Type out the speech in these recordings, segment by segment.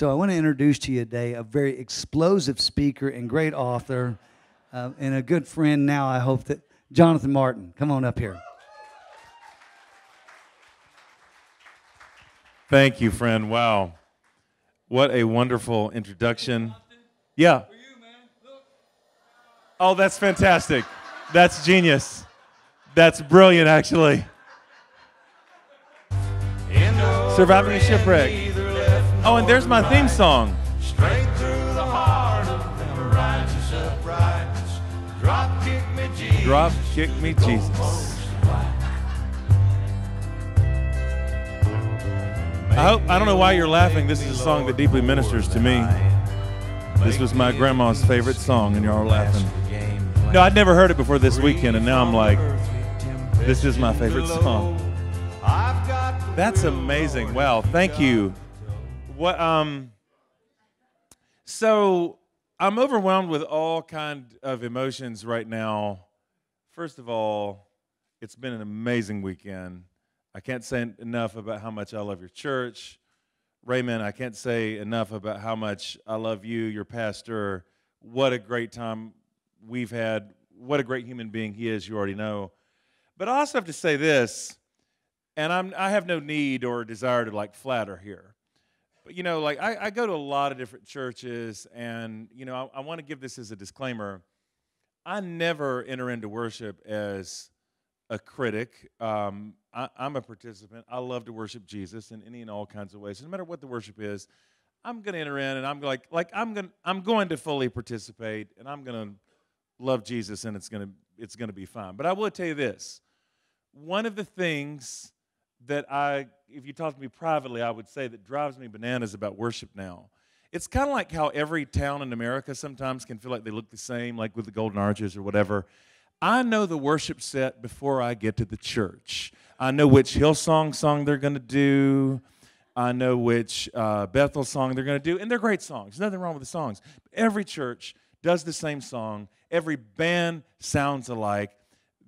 So I want to introduce to you today a very explosive speaker and great author, uh, and a good friend now. I hope that Jonathan Martin, come on up here. Thank you, friend. Wow. What a wonderful introduction. Yeah. Oh, that's fantastic. That's genius. That's brilliant, actually. Surviving a shipwreck. Oh, and there's my theme song. Straight through the heart of them righteous uprightness. Drop kick me, Jesus. Drop kick me, Jesus. I hope I don't know why you're laughing. This is a song that deeply ministers to me. This was my grandma's favorite song, and y'all are laughing. No, I'd never heard it before this weekend, and now I'm like, this is my favorite song. That's amazing. Wow, thank you. What um so I'm overwhelmed with all kind of emotions right now. First of all, it's been an amazing weekend. I can't say enough about how much I love your church. Raymond, I can't say enough about how much I love you, your pastor. What a great time we've had. What a great human being he is, you already know. But I also have to say this, and I'm, I have no need or desire to like flatter here. You know, like I, I go to a lot of different churches, and you know, I, I want to give this as a disclaimer. I never enter into worship as a critic. Um, I, I'm a participant. I love to worship Jesus in any and all kinds of ways. No matter what the worship is, I'm going to enter in, and I'm like, like I'm going, I'm going to fully participate, and I'm going to love Jesus, and it's going to, it's going to be fine. But I will tell you this: one of the things that I, if you talk to me privately, I would say that drives me bananas about worship now. It's kind of like how every town in America sometimes can feel like they look the same, like with the Golden Arches or whatever. I know the worship set before I get to the church. I know which Hillsong song they're going to do. I know which uh, Bethel song they're going to do, and they're great songs. Nothing wrong with the songs. Every church does the same song. Every band sounds alike.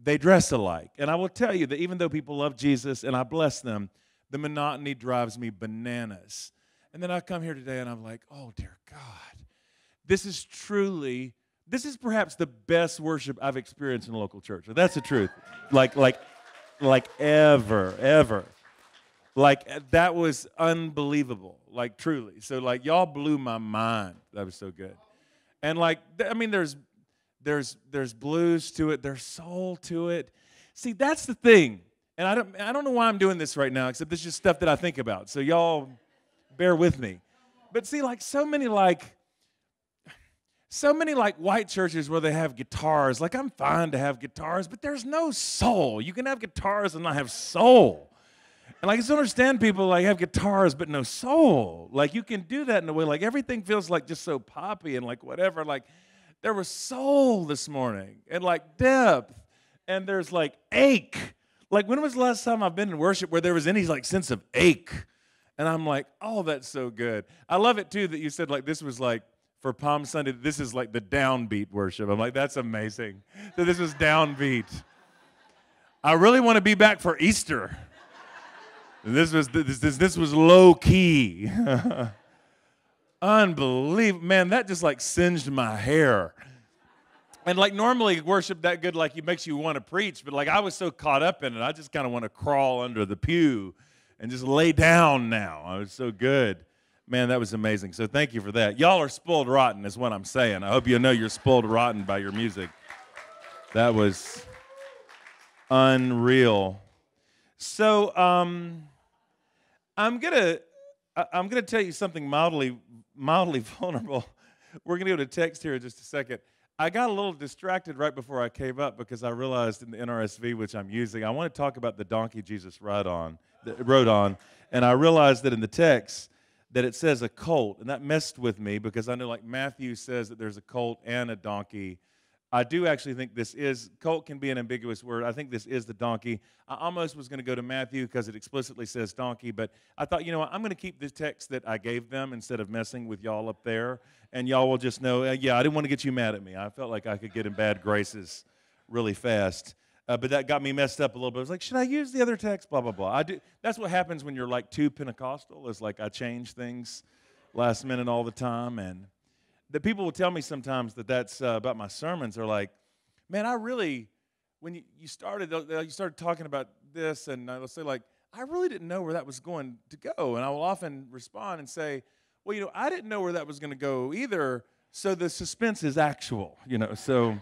They dress alike. And I will tell you that even though people love Jesus and I bless them, the monotony drives me bananas. And then I come here today and I'm like, oh, dear God, this is truly, this is perhaps the best worship I've experienced in a local church. That's the truth. Like, like, like ever, ever. Like eh, that was unbelievable. Like truly. So like y'all blew my mind. That was so good. And like I mean there's there's there's blues to it, there's soul to it. See, that's the thing. And I don't I don't know why I'm doing this right now except this is just stuff that I think about. So y'all bear with me. But see like so many like so many like white churches where they have guitars. Like I'm fine to have guitars, but there's no soul. You can have guitars and not have soul. And like I just don't understand people like have guitars but no soul. Like you can do that in a way like everything feels like just so poppy and like whatever. Like there was soul this morning and like depth and there's like ache. Like when was the last time I've been in worship where there was any like sense of ache? And I'm like, oh, that's so good. I love it too that you said like this was like for Palm Sunday, this is like the downbeat worship. I'm like, that's amazing. That this was downbeat. I really want to be back for Easter. This was this, this, this was low key. Unbelievable. Man, that just like singed my hair. And like normally worship that good like it makes you want to preach, but like I was so caught up in it, I just kind of want to crawl under the pew and just lay down now. I was so good. Man, that was amazing. So thank you for that. Y'all are spoiled rotten, is what I'm saying. I hope you know you're spoiled rotten by your music. That was unreal. So um, I'm gonna I- I'm gonna tell you something mildly mildly vulnerable. We're gonna go to text here in just a second. I got a little distracted right before I came up because I realized in the NRSV, which I'm using, I want to talk about the donkey Jesus rode on, that rode on, and I realized that in the text that it says a colt, and that messed with me because I know like Matthew says that there's a colt and a donkey. I do actually think this is, colt can be an ambiguous word. I think this is the donkey. I almost was going to go to Matthew because it explicitly says donkey, but I thought, you know what, I'm going to keep the text that I gave them instead of messing with y'all up there. And y'all will just know, uh, yeah, I didn't want to get you mad at me. I felt like I could get in bad graces really fast. Uh, but that got me messed up a little bit. I was like, should I use the other text? Blah, blah, blah. I do, that's what happens when you're like too Pentecostal, is like I change things last minute all the time. And the people will tell me sometimes that that's uh, about my sermons. Are like, man, I really, when you, you started, you started talking about this, and I'll say like, I really didn't know where that was going to go. And I will often respond and say, well, you know, I didn't know where that was going to go either. So the suspense is actual, you know. So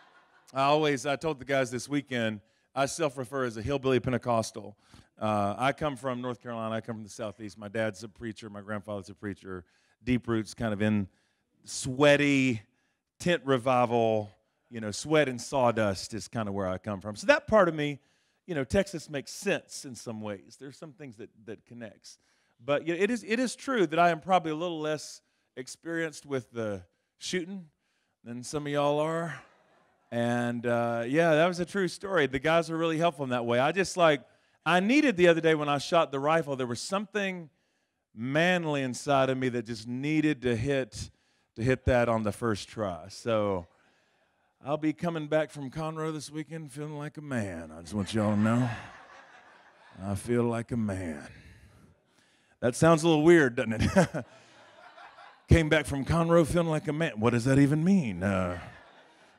I always, I told the guys this weekend, I self refer as a hillbilly Pentecostal. Uh, I come from North Carolina. I come from the Southeast. My dad's a preacher. My grandfather's a preacher. Deep roots kind of in sweaty tent revival, you know, sweat and sawdust is kind of where I come from. So that part of me, you know, Texas makes sense in some ways. There's some things that, that connects. But you know, it, is, it is true that I am probably a little less experienced with the shooting than some of y'all are. And uh, yeah, that was a true story. The guys were really helpful in that way. I just like, I needed the other day when I shot the rifle, there was something manly inside of me that just needed to hit to hit that on the first try. So I'll be coming back from Conroe this weekend feeling like a man. I just want y'all to know. I feel like a man. That sounds a little weird, doesn't it? Came back from Conroe feeling like a man. What does that even mean? Uh,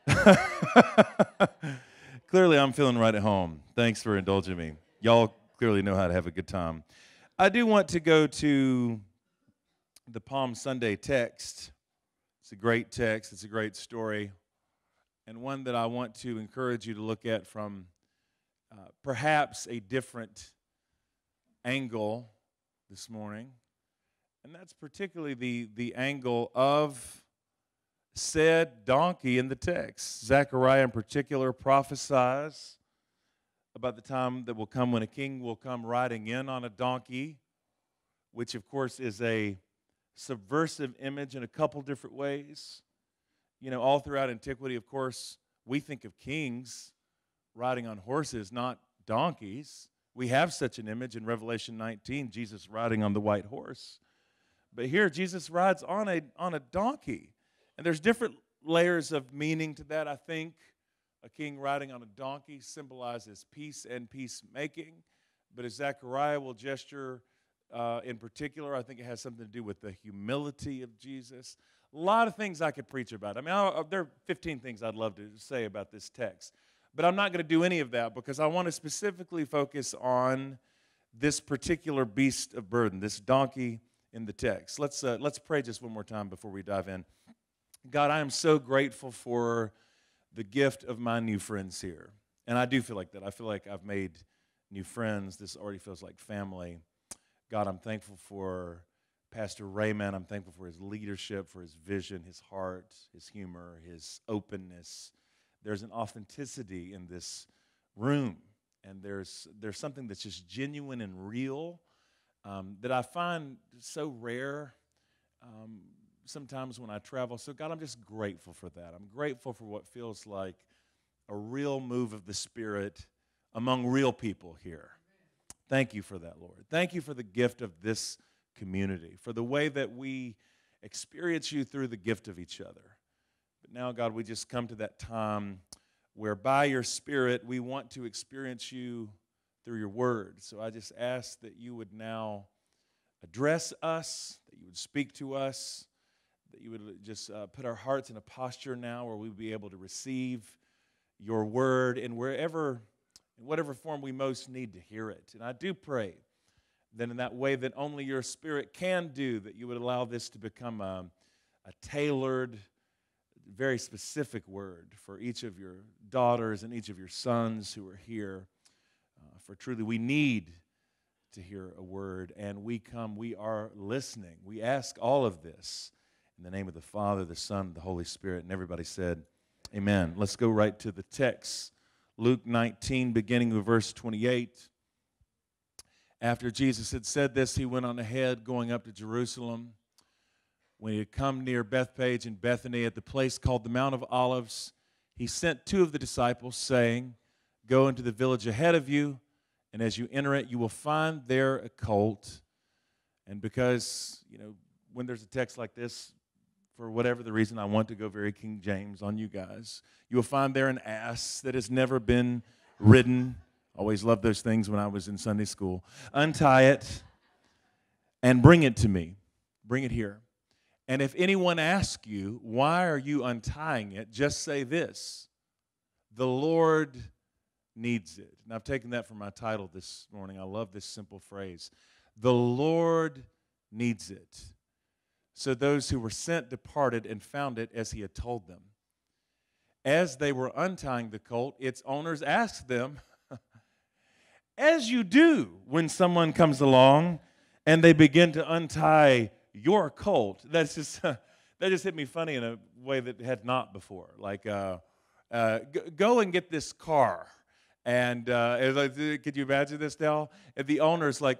clearly, I'm feeling right at home. Thanks for indulging me. Y'all clearly know how to have a good time. I do want to go to the Palm Sunday text. It's a great text, it's a great story, and one that I want to encourage you to look at from uh, perhaps a different angle this morning. And that's particularly the, the angle of said donkey in the text. Zechariah, in particular, prophesies about the time that will come when a king will come riding in on a donkey, which, of course, is a subversive image in a couple different ways. You know, all throughout antiquity, of course, we think of kings riding on horses, not donkeys. We have such an image in Revelation 19, Jesus riding on the white horse. But here, Jesus rides on a, on a donkey. And there's different layers of meaning to that, I think. A king riding on a donkey symbolizes peace and peacemaking. But as Zechariah will gesture uh, in particular, I think it has something to do with the humility of Jesus. A lot of things I could preach about. I mean, I, there are 15 things I'd love to say about this text. But I'm not going to do any of that because I want to specifically focus on this particular beast of burden, this donkey in the text. Let's, uh, let's pray just one more time before we dive in. God, I am so grateful for the gift of my new friends here. And I do feel like that. I feel like I've made new friends. This already feels like family. God, I'm thankful for Pastor Raymond. I'm thankful for his leadership, for his vision, his heart, his humor, his openness. There's an authenticity in this room, and there's, there's something that's just genuine and real um, that I find so rare. Um, sometimes when I travel. So, God, I'm just grateful for that. I'm grateful for what feels like a real move of the Spirit among real people here. Thank you for that, Lord. Thank you for the gift of this community, for the way that we experience you through the gift of each other. But now, God, we just come to that time where by your Spirit we want to experience you through your word. So I just ask that you would now address us, that you would speak to us, that you would just uh, put our hearts in a posture now where we would be able to receive your word and wherever, in whatever form we most need to hear it. And I do pray that in that way that only your spirit can do, that you would allow this to become a, a tailored, very specific word for each of your daughters and each of your sons who are here. Uh, for truly, we need to hear a word, and we come, we are listening. We ask all of this in the name of the Father, the Son, the Holy Spirit. And everybody said, Amen. Let's go right to the text. Luke 19, beginning with verse 28. After Jesus had said this, he went on ahead, going up to Jerusalem. When he had come near Bethphage and Bethany at the place called the Mount of Olives, he sent two of the disciples, saying, Go into the village ahead of you, and as you enter it, you will find there a colt. And because, you know, when there's a text like this, for whatever the reason, I want to go very King James on you guys. You will find there an ass that has never been ridden. Always loved those things when I was in Sunday school. Untie it and bring it to me. Bring it here. And if anyone asks you, Why are you untying it? just say this The Lord needs it. And I've taken that from my title this morning. I love this simple phrase The Lord needs it. So those who were sent departed and found it as he had told them. As they were untying the colt, its owners asked them, as you do when someone comes along and they begin to untie your colt. That's just that just hit me funny in a way that had not before. Like, uh, uh, go and get this car. And uh, like, could you imagine this, Dell? The owner's like,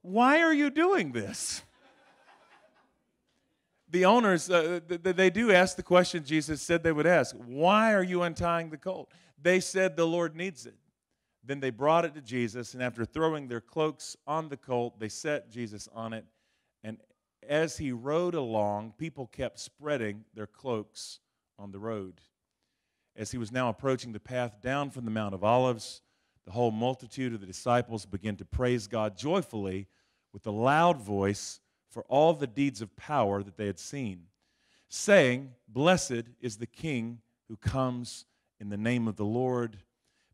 "Why are you doing this?" The owners, uh, they do ask the question Jesus said they would ask Why are you untying the colt? They said the Lord needs it. Then they brought it to Jesus, and after throwing their cloaks on the colt, they set Jesus on it. And as he rode along, people kept spreading their cloaks on the road. As he was now approaching the path down from the Mount of Olives, the whole multitude of the disciples began to praise God joyfully with a loud voice for all the deeds of power that they had seen, saying, Blessed is the King who comes in the name of the Lord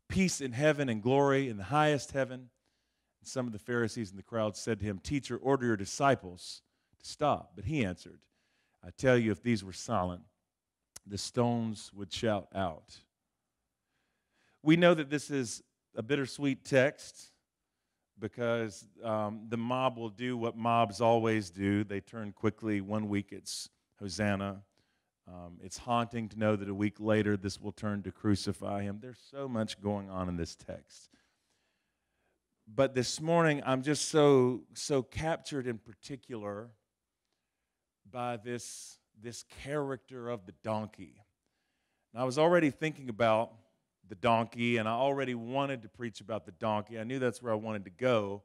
peace in heaven and glory in the highest heaven. And some of the Pharisees in the crowd said to him, Teacher, order your disciples to stop. But he answered, I tell you, if these were silent, the stones would shout out. We know that this is a bittersweet text because um, the mob will do what mobs always do. They turn quickly. One week it's Hosanna, um, it's haunting to know that a week later this will turn to crucify him. There's so much going on in this text. But this morning, I'm just so, so captured in particular by this, this character of the donkey. And I was already thinking about the donkey, and I already wanted to preach about the donkey. I knew that's where I wanted to go.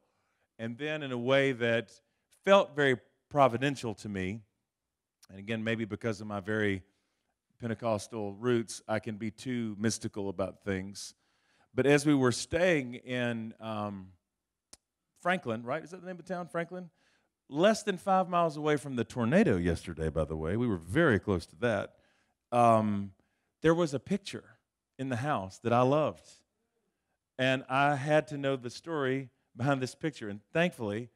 And then, in a way that felt very providential to me, and again, maybe because of my very Pentecostal roots, I can be too mystical about things. But as we were staying in um, Franklin, right? Is that the name of the town, Franklin? Less than five miles away from the tornado yesterday, by the way. We were very close to that. Um, there was a picture in the house that I loved. And I had to know the story behind this picture. And thankfully,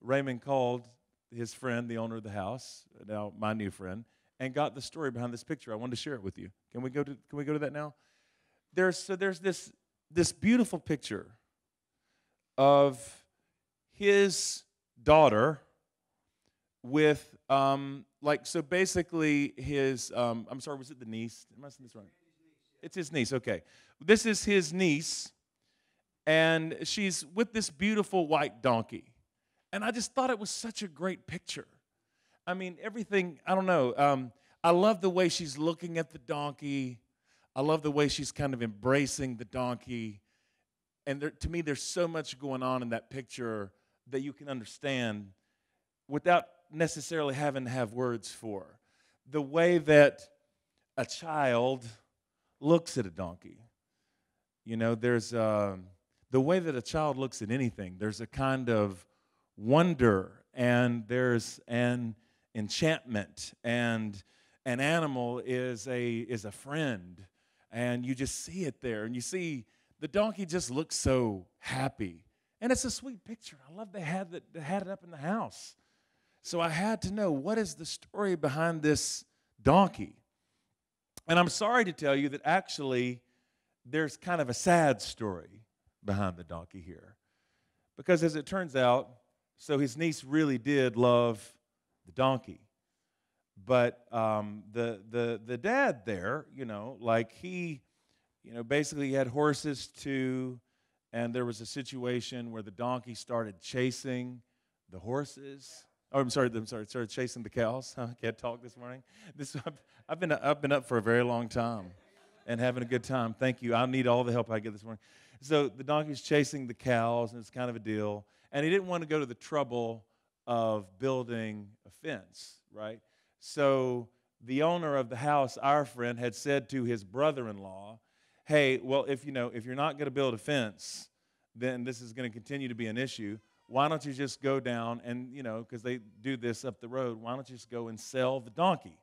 Raymond called his friend, the owner of the house, now my new friend, and got the story behind this picture. I wanted to share it with you. Can we go to Can we go to that now? There's so there's this this beautiful picture of his daughter with um like so basically his um I'm sorry was it the niece? Am I saying this right? It's his niece. Okay, this is his niece, and she's with this beautiful white donkey and I just thought it was such a great picture. I mean, everything, I don't know. Um, I love the way she's looking at the donkey. I love the way she's kind of embracing the donkey. And there, to me, there's so much going on in that picture that you can understand without necessarily having to have words for. The way that a child looks at a donkey. You know, there's uh, the way that a child looks at anything, there's a kind of wonder and there's an enchantment and an animal is a is a friend. And you just see it there and you see the donkey just looks so happy. And it's a sweet picture. I love they had that they had it up in the house. So i had to know what is the story behind this donkey and i'm sorry to tell you that actually there's kind of a sad story behind the donkey here because as it turns out so his niece really did love the donkey. But um, the, the, the dad there, you know, like he, you know, basically had horses too, and there was a situation where the donkey started chasing the horses. Oh, I'm sorry, I'm sorry, started chasing the cows. I can't talk this morning. This, I've, I've, been, I've been up for a very long time and having a good time. Thank you. I need all the help I get this morning. So the donkey's chasing the cows, and it's kind of a deal and he didn't want to go to the trouble of building a fence, right? So the owner of the house, our friend, had said to his brother-in-law, "Hey, well, if you know, if you're not going to build a fence, then this is going to continue to be an issue. Why don't you just go down and, you know, because they do this up the road, why don't you just go and sell the donkey?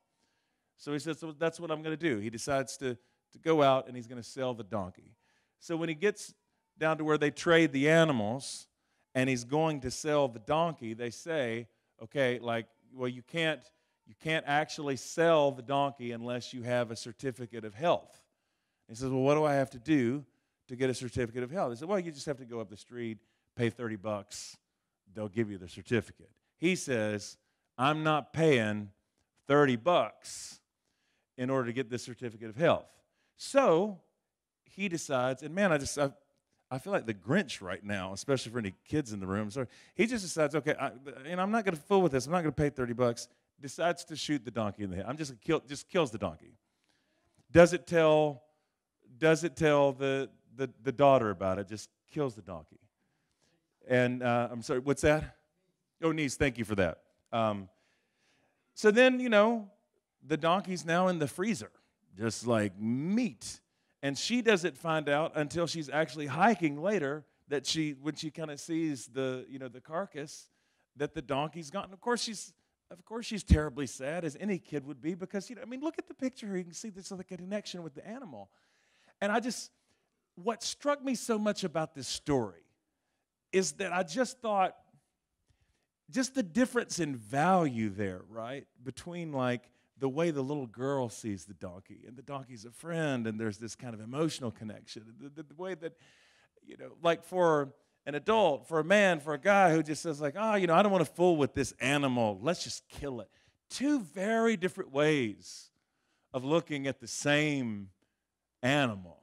So he says, so that's what I'm going to do. He decides to, to go out and he's going to sell the donkey. So when he gets down to where they trade the animals and he's going to sell the donkey, they say, okay, like, well, you can't, you can't actually sell the donkey unless you have a certificate of health. He says, well, what do I have to do to get a certificate of health? He said, well, you just have to go up the street, pay 30 bucks, they'll give you the certificate. He says, I'm not paying 30 bucks in order to get this certificate of health. So he decides, and man, I just, I, I feel like the Grinch right now, especially for any kids in the room. So he just decides, okay, I, and I'm not going to fool with this. I'm not going to pay 30 bucks. Decides to shoot the donkey in the head. I'm just kill, just kills the donkey. Does it tell? Does it tell the, the the daughter about it? Just kills the donkey. And uh, I'm sorry, what's that? Oh, niece, thank you for that. Um, so then, you know, the donkey's now in the freezer, just like meat. And she doesn't find out until she's actually hiking later that she, when she kind of sees the, you know, the carcass, that the donkey's gone. Of course, she's, of course, she's terribly sad, as any kid would be, because, you know, I mean, look at the picture here. You can see there's like a connection with the animal. And I just, what struck me so much about this story is that I just thought, just the difference in value there, right? Between like the way the little girl sees the donkey, and the donkey's a friend, and there's this kind of emotional connection. The, the, the way that, you know, like for an adult, for a man, for a guy who just says, like, oh, you know, I don't want to fool with this animal. Let's just kill it. Two very different ways of looking at the same animal.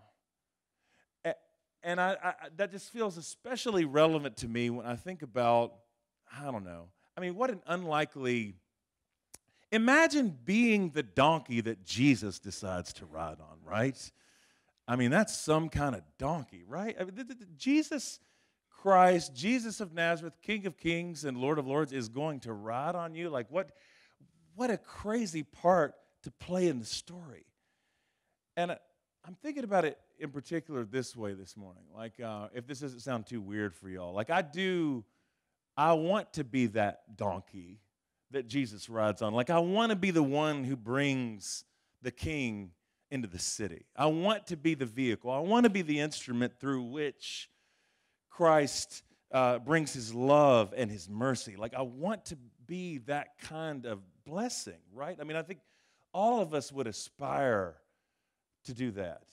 And I, I, that just feels especially relevant to me when I think about, I don't know, I mean, what an unlikely. Imagine being the donkey that Jesus decides to ride on, right? I mean, that's some kind of donkey, right? I mean, the, the, the, Jesus Christ, Jesus of Nazareth, King of Kings and Lord of Lords, is going to ride on you. Like, what, what a crazy part to play in the story. And uh, I'm thinking about it in particular this way this morning. Like, uh, if this doesn't sound too weird for y'all, like I do, I want to be that donkey that Jesus rides on. Like, I want to be the one who brings the king into the city. I want to be the vehicle. I want to be the instrument through which Christ uh, brings his love and his mercy. Like, I want to be that kind of blessing, right? I mean, I think all of us would aspire to do that.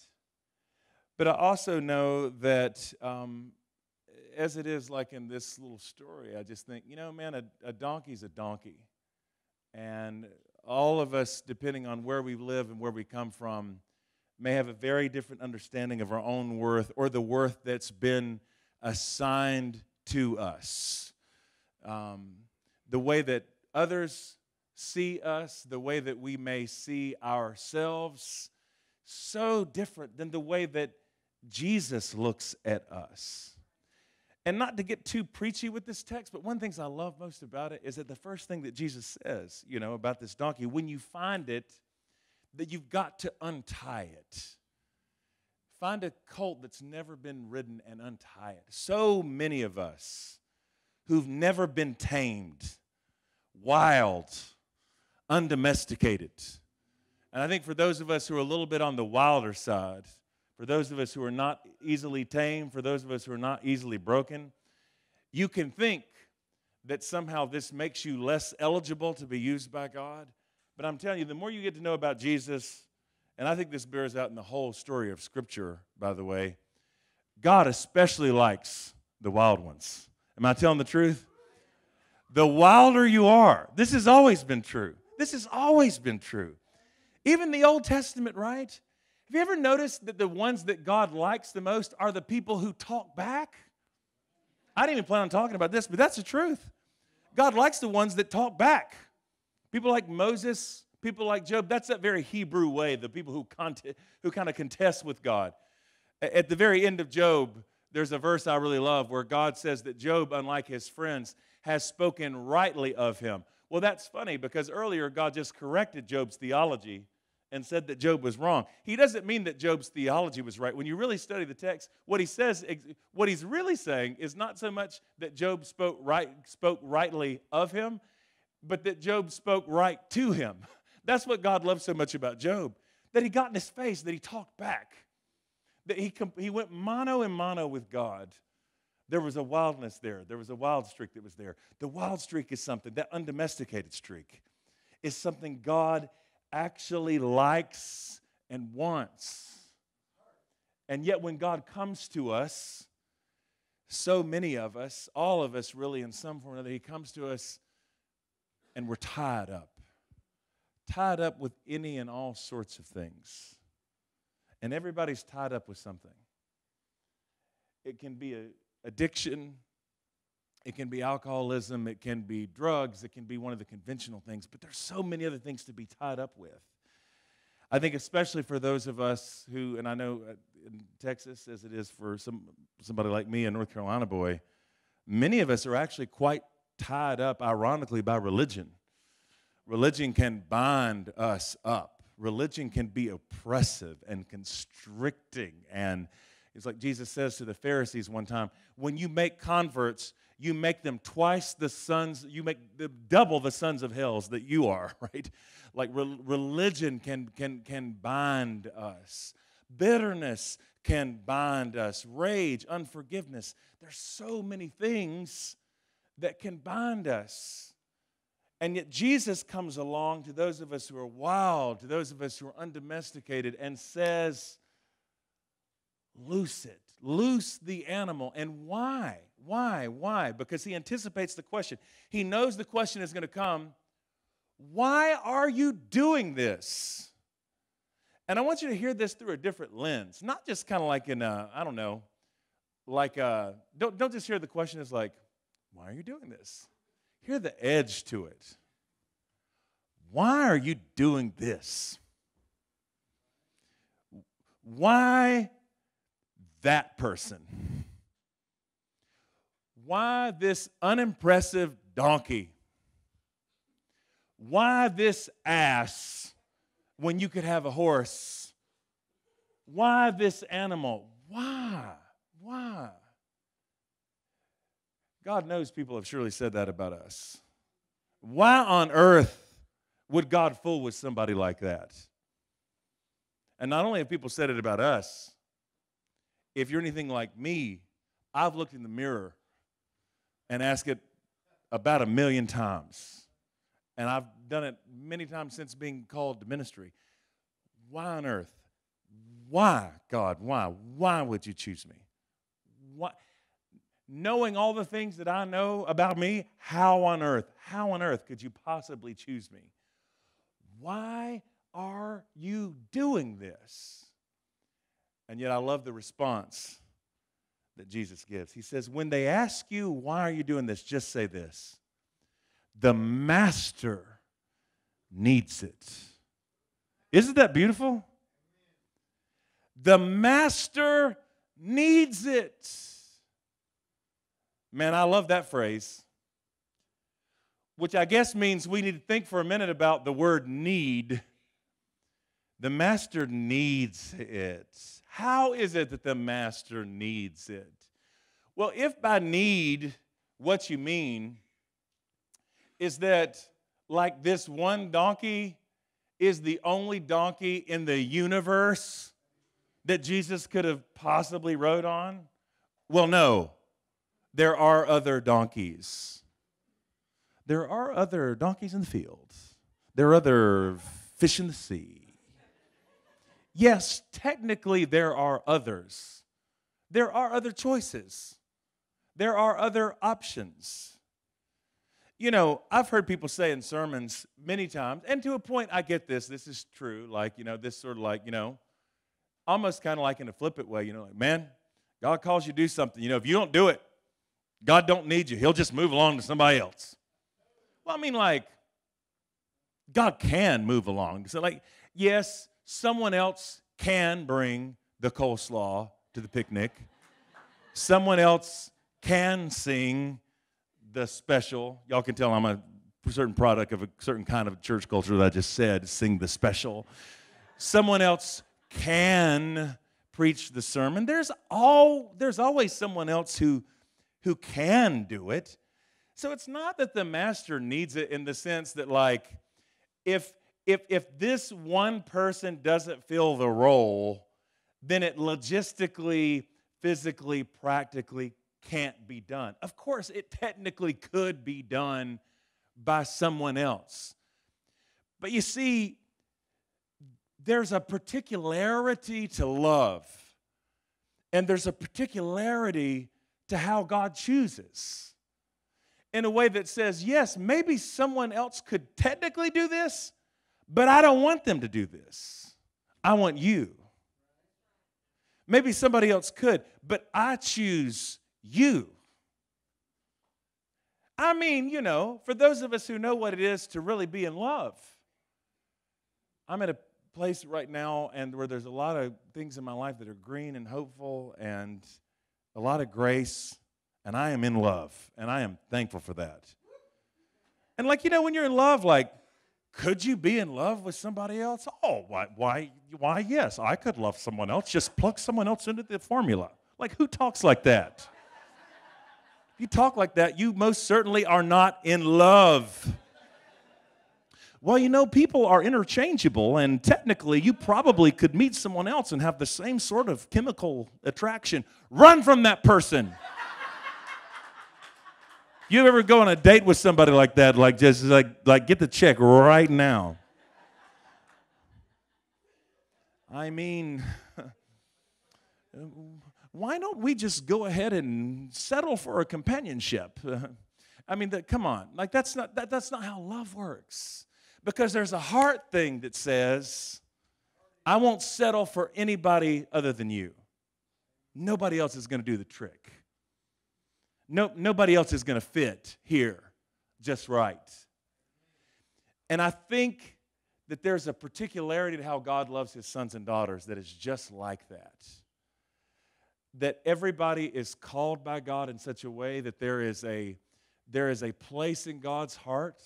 But I also know that um, as it is like in this little story, I just think, you know, man, a, a donkey's a donkey. And all of us, depending on where we live and where we come from, may have a very different understanding of our own worth or the worth that's been assigned to us. Um, the way that others see us, the way that we may see ourselves, so different than the way that Jesus looks at us. And not to get too preachy with this text, but one of the things I love most about it is that the first thing that Jesus says, you know, about this donkey, when you find it, that you've got to untie it. Find a colt that's never been ridden and untie it. So many of us who've never been tamed, wild, undomesticated, and I think for those of us who are a little bit on the wilder side, for those of us who are not easily tamed, for those of us who are not easily broken, you can think that somehow this makes you less eligible to be used by God. But I'm telling you, the more you get to know about Jesus, and I think this bears out in the whole story of Scripture, by the way, God especially likes the wild ones. Am I telling the truth? The wilder you are, this has always been true. This has always been true. Even the Old Testament, right? Have you ever noticed that the ones that God likes the most are the people who talk back? I didn't even plan on talking about this, but that's the truth. God likes the ones that talk back. People like Moses, people like Job, that's that very Hebrew way, the people who, cont- who kind of contest with God. At the very end of Job, there's a verse I really love where God says that Job, unlike his friends, has spoken rightly of him. Well, that's funny because earlier God just corrected Job's theology and said that Job was wrong. He doesn't mean that Job's theology was right. When you really study the text, what he says, what he's really saying is not so much that Job spoke right, spoke rightly of him, but that Job spoke right to him. That's what God loves so much about Job, that he got in his face, that he talked back, that he, he went mono and mono with God. There was a wildness there. There was a wild streak that was there. The wild streak is something, that undomesticated streak is something God actually likes and wants. And yet, when God comes to us, so many of us, all of us really, in some form or another, He comes to us and we're tied up. Tied up with any and all sorts of things. And everybody's tied up with something. It can be a addiction, it can be alcoholism, it can be drugs, it can be one of the conventional things, but there's so many other things to be tied up with. I think especially for those of us who, and I know uh, in Texas, as it is for some somebody like me, a North Carolina boy, many of us are actually quite tied up, ironically, by religion. Religion can bind us up. Religion can be oppressive and constricting. And it's like Jesus says to the Pharisees one time when you make converts, you make them twice the sons, you make them double the sons of hells that you are, right? Like re- religion can, can, can bind us, bitterness can bind us, rage, unforgiveness. There's so many things that can bind us. And yet Jesus comes along to those of us who are wild, to those of us who are undomesticated, and says, Loose it, loose the animal. And why? Why? Why? Because he anticipates the question. He knows the question is going to come Why are you doing this? And I want you to hear this through a different lens, not just kind of like in, I don't know, like, uh, don't, don't just hear the question as like, Why are you doing this? Hear the edge to it. Why are you doing this? Why that person? Why this unimpressive donkey? Why this ass when you could have a horse? Why this animal? Why? Why? God knows people have surely said that about us. Why on earth would God fool with somebody like that? And not only have people said it about us, if you're anything like me, I've looked in the mirror and ask it about a million times. And I've done it many times since being called to ministry. Why on earth? Why, God? Why? Why would you choose me? Why? Knowing all the things that I know about me, how on earth, how on earth could you possibly choose me? Why are you doing this? And yet I love the response that Jesus gives. He says, When they ask you, why are you doing this? Just say this The master needs it. Isn't that beautiful? The master needs it. Man, I love that phrase, which I guess means we need to think for a minute about the word need. The master needs it. How is it that the master needs it? Well, if by need, what you mean is that, like this one donkey is the only donkey in the universe that Jesus could have possibly rode on? Well, no. There are other donkeys. There are other donkeys in the fields. There are other fish in the sea. Yes, technically there are others. There are other choices. There are other options. You know, I've heard people say in sermons many times, and to a point, I get this. This is true. Like, you know, this sort of like, you know, almost kind of like in a flippant way, you know, like, man, God calls you to do something. You know, if you don't do it, God don't need you. He'll just move along to somebody else. Well, I mean, like, God can move along. So, like, yes, someone else can bring the coleslaw to the picnic. someone else can sing the special. Y'all can tell I'm a certain product of a certain kind of church culture that I just said, sing the special. someone else can preach the sermon. There's all there's always someone else who who can do it. So it's not that the master needs it in the sense that like if if if this one person doesn't fill the role, then it logistically, physically, practically can't be done. Of course, it technically could be done by someone else. But you see, there's a particularity to love, and there's a particularity to how God chooses in a way that says, yes, maybe someone else could technically do this, but I don't want them to do this. I want you. Maybe somebody else could, but I choose you. I mean, you know, for those of us who know what it is to really be in love, I'm at a place right now and where there's a lot of things in my life that are green and hopeful and a lot of grace and I am in love and I am thankful for that. And like you know when you're in love like could you be in love with somebody else? Oh, why why why yes, I could love someone else. Just plug someone else into the formula. Like who talks like that? If you talk like that, you most certainly are not in love. Well, you know, people are interchangeable, and technically, you probably could meet someone else and have the same sort of chemical attraction. Run from that person. You ever go on a date with somebody like that, like just like, like get the check right now? I mean, why don't we just go ahead and settle for a companionship? I mean, that, come on, like that's not that, that's not how love works. Because there's a heart thing that says, I won't settle for anybody other than you. Nobody else is going to do the trick. No, nobody else is going to fit here just right. And I think that there's a particularity to how God loves his sons and daughters that is just like that. That everybody is called by God in such a way that there is a, there is a place in God's heart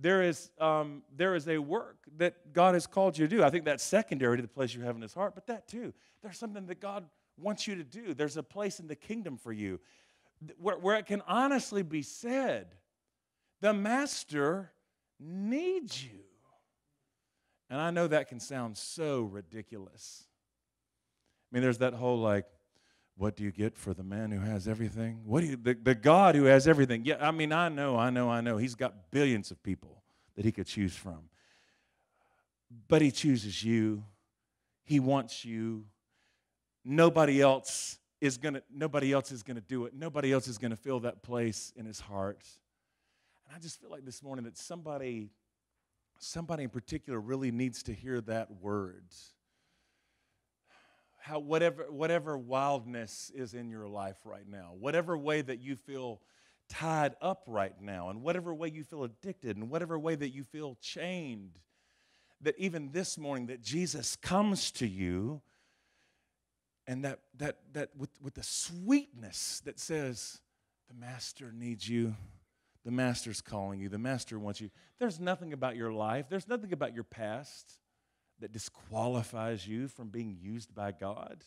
there is, um, there is a work that God has called you to do. I think that's secondary to the place you have in His heart, but that too. There's something that God wants you to do. There's a place in the kingdom for you where, where it can honestly be said, the Master needs you. And I know that can sound so ridiculous. I mean, there's that whole like, what do you get for the man who has everything? What do you, the, the God who has everything? Yeah, I mean, I know, I know, I know. He's got billions of people that he could choose from. But he chooses you. He wants you. Nobody else is gonna, nobody else is gonna do it. Nobody else is gonna fill that place in his heart. And I just feel like this morning that somebody, somebody in particular really needs to hear that word how whatever whatever wildness is in your life right now, whatever way that you feel tied up right now, and whatever way you feel addicted, and whatever way that you feel chained, that even this morning that Jesus comes to you and that that that with, with the sweetness that says, the master needs you. The master's calling you. The master wants you. There's nothing about your life. There's nothing about your past that disqualifies you from being used by God.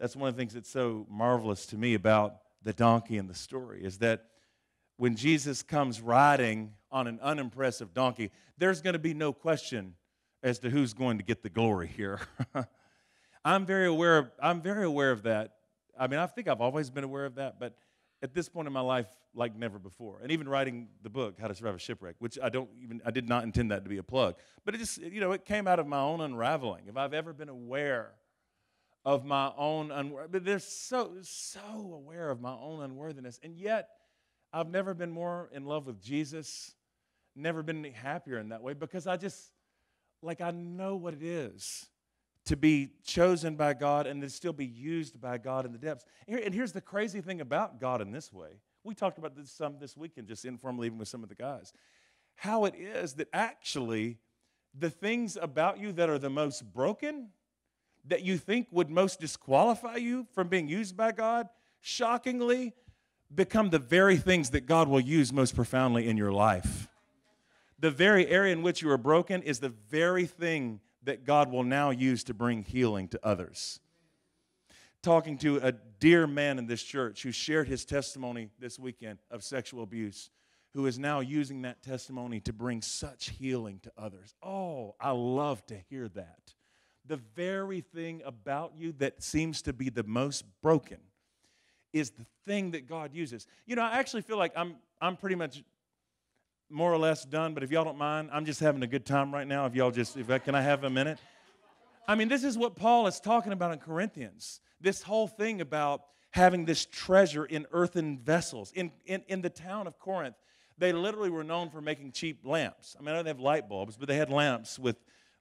That's one of the things that's so marvelous to me about the donkey in the story is that when Jesus comes riding on an unimpressive donkey, there's going to be no question as to who's going to get the glory here. I'm very aware of, I'm very aware of that. I mean, I think I've always been aware of that, but at this point in my life, like never before. And even writing the book, How to Survive a Shipwreck, which I don't even, I did not intend that to be a plug. But it just, you know, it came out of my own unraveling. If I've ever been aware of my own unworthiness, but they're so, so aware of my own unworthiness. And yet, I've never been more in love with Jesus, never been any happier in that way because I just, like, I know what it is to be chosen by God and to still be used by God in the depths. And here's the crazy thing about God in this way. We talked about this some this weekend, just informally, even with some of the guys. How it is that actually the things about you that are the most broken, that you think would most disqualify you from being used by God, shockingly become the very things that God will use most profoundly in your life The very area in which you are broken is the very thing that God will now use to bring healing to others. Talking to a dear man in this church who shared his testimony this weekend of sexual abuse, who is now using that testimony to bring such healing to others. Oh, I love to hear that. The very thing about you that seems to be the most broken is the thing that God uses. You know, I actually feel like I'm I'm pretty much more or less done, but if y'all don't mind, I'm just having a good time right now. If y'all just, if I, can I have a minute? I mean, this is what Paul is talking about in Corinthians. This whole thing about having this treasure in earthen vessels. In, in, in the town of Corinth, they literally were known for making cheap lamps. I mean, I they have light bulbs, but they had lamps with,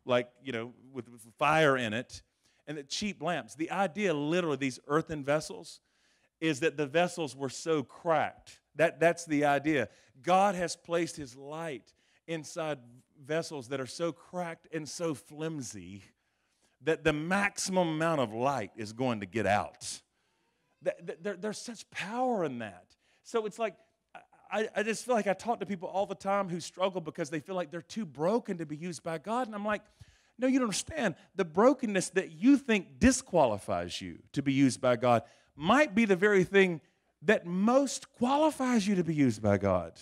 like, you know, with, with fire in it, and the cheap lamps. The idea, literally, these earthen vessels, is that the vessels were so cracked that, that's the idea. God has placed His light inside vessels that are so cracked and so flimsy that the maximum amount of light is going to get out. There, there's such power in that. So it's like, I just feel like I talk to people all the time who struggle because they feel like they're too broken to be used by God. And I'm like, no, you don't understand. The brokenness that you think disqualifies you to be used by God might be the very thing that most qualifies you to be used by God.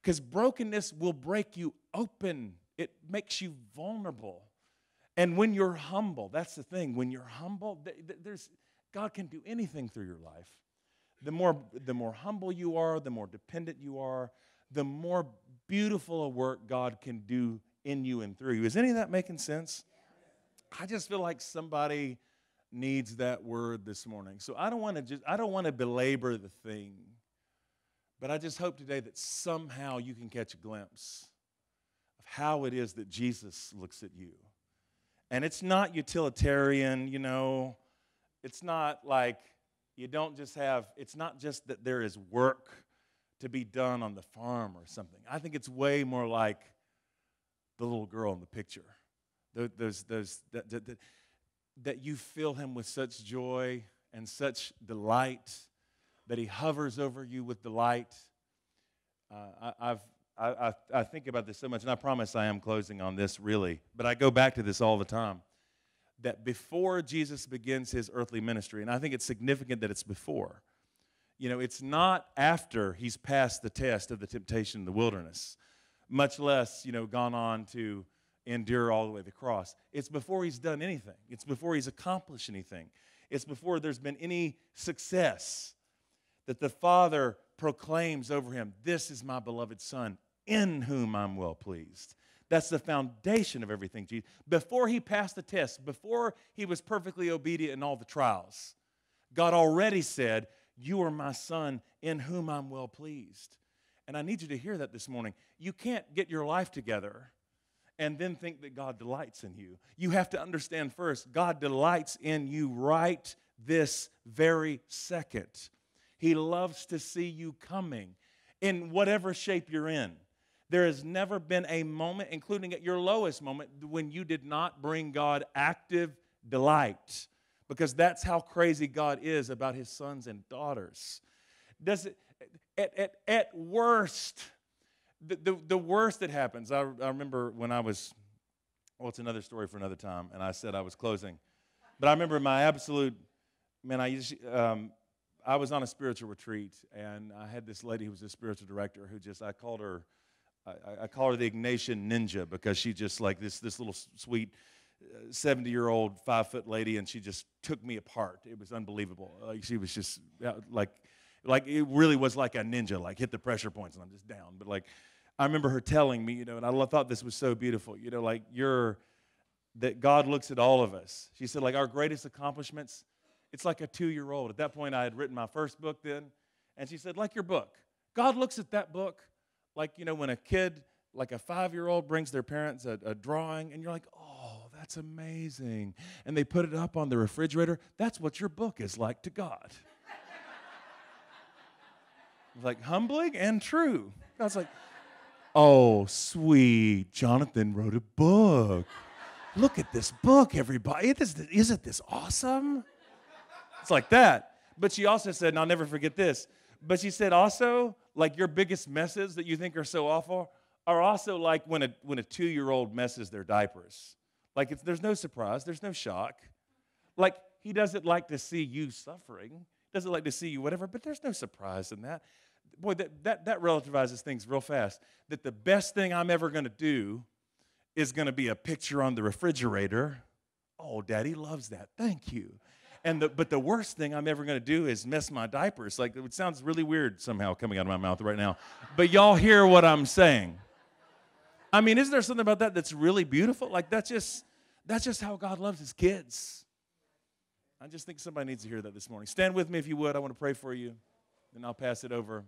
Because brokenness will break you open, it makes you vulnerable. And when you're humble, that's the thing. When you're humble, there's, God can do anything through your life. The more, the more humble you are, the more dependent you are, the more beautiful a work God can do in you and through you. Is any of that making sense? I just feel like somebody needs that word this morning. So I don't want to just I don't want to belabor the thing. But I just hope today that somehow you can catch a glimpse of how it is that Jesus looks at you. And it's not utilitarian, you know. It's not like you don't just have it's not just that there is work to be done on the farm or something. I think it's way more like the little girl in the picture. Those, those, that, that, that you fill him with such joy and such delight, that he hovers over you with delight. Uh, I, have I, I, think about this so much, and I promise I am closing on this really, but I go back to this all the time. That before Jesus begins his earthly ministry, and I think it's significant that it's before, you know, it's not after he's passed the test of the temptation in the wilderness, much less, you know, gone on to endure all the way to the cross. It's before he's done anything, it's before he's accomplished anything, it's before there's been any success that the Father proclaims over him, This is my beloved Son, in whom I'm well pleased. That's the foundation of everything, Jesus. Before he passed the test, before he was perfectly obedient in all the trials, God already said, You are my son in whom I'm well pleased. And I need you to hear that this morning. You can't get your life together and then think that God delights in you. You have to understand first, God delights in you right this very second. He loves to see you coming in whatever shape you're in. There has never been a moment, including at your lowest moment, when you did not bring God active delight, because that's how crazy God is about his sons and daughters. Does it, at, at, at worst, the, the, worst that happens, I, I remember when I was, well, it's another story for another time, and I said I was closing. But I remember my absolute, man, I, um, I was on a spiritual retreat, and I had this lady who was a spiritual director who just, I called her, I, I call her the Ignatian Ninja because she just like this, this little sweet 70 year old, five foot lady, and she just took me apart. It was unbelievable. Like she was just like, like it really was like a ninja, like hit the pressure points and I'm just down. But like, I remember her telling me, you know, and I thought this was so beautiful, you know, like you're, that God looks at all of us. She said, like our greatest accomplishments, it's like a two year old. At that point, I had written my first book then. And she said, like your book. God looks at that book like, you know, when a kid, like a five year old, brings their parents a, a drawing, and you're like, oh, that's amazing. And they put it up on the refrigerator. That's what your book is like to God. like humbling and true. God's like, Oh, sweet. Jonathan wrote a book. Look at this book, everybody. Isn't this awesome? It's like that. But she also said, and I'll never forget this, but she said also, like your biggest messes that you think are so awful are also like when a, when a two year old messes their diapers. Like, there's no surprise, there's no shock. Like, he doesn't like to see you suffering, doesn't like to see you whatever, but there's no surprise in that. Boy, that, that, that relativizes things real fast. That the best thing I'm ever going to do is going to be a picture on the refrigerator. Oh, daddy loves that. Thank you. And the, but the worst thing I'm ever going to do is mess my diapers. Like it sounds really weird somehow coming out of my mouth right now. But y'all hear what I'm saying. I mean, isn't there something about that that's really beautiful? Like that's just that's just how God loves his kids. I just think somebody needs to hear that this morning. Stand with me if you would. I want to pray for you. and I'll pass it over.